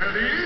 Ready?